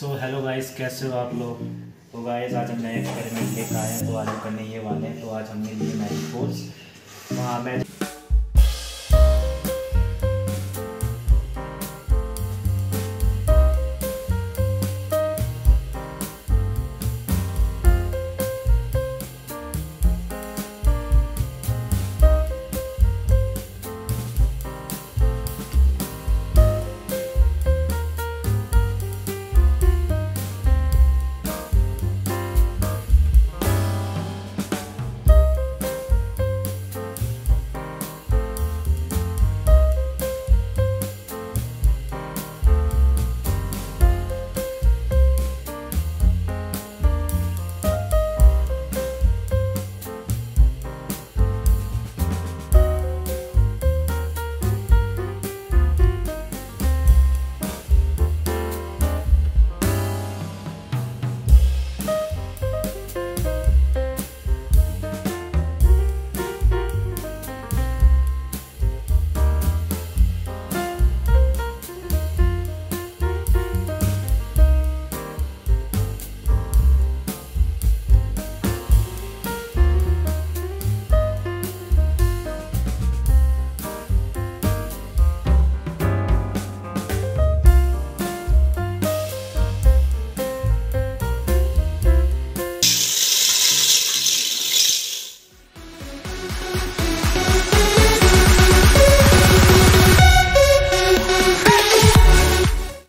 So hello guys कैसे हो आप लोग? तो गाइस आज हम नए एक्सपेरिमेंट लेकर आए हैं तो आज हम करने ये वाले हैं। तो आज हमने लिए मैजिक फोर्स तो वहाँ मैजिक